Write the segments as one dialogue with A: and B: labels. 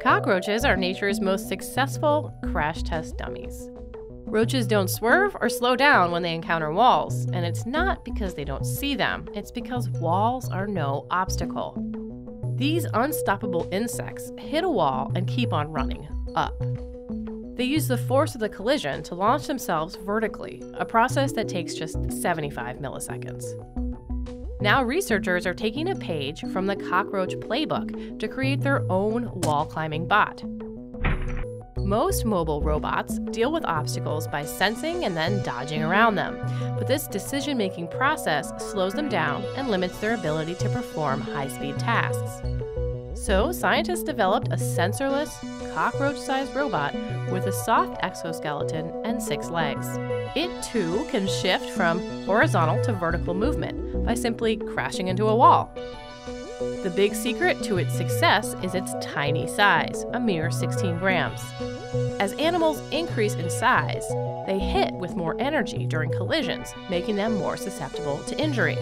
A: Cockroaches are nature's most successful crash test dummies. Roaches don't swerve or slow down when they encounter walls, and it's not because they don't see them, it's because walls are no obstacle. These unstoppable insects hit a wall and keep on running up. They use the force of the collision to launch themselves vertically, a process that takes just 75 milliseconds. Now, researchers are taking a page from the cockroach playbook to create their own wall climbing bot. Most mobile robots deal with obstacles by sensing and then dodging around them, but this decision making process slows them down and limits their ability to perform high speed tasks. So, scientists developed a sensorless, cockroach sized robot with a soft exoskeleton and six legs. It too can shift from horizontal to vertical movement by simply crashing into a wall. The big secret to its success is its tiny size, a mere 16 grams. As animals increase in size, they hit with more energy during collisions, making them more susceptible to injury.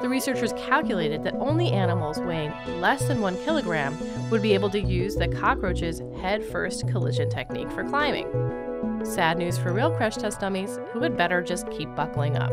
A: The researchers calculated that only animals weighing less than one kilogram would be able to use the cockroach's head first collision technique for climbing. Sad news for real crash test dummies who had better just keep buckling up.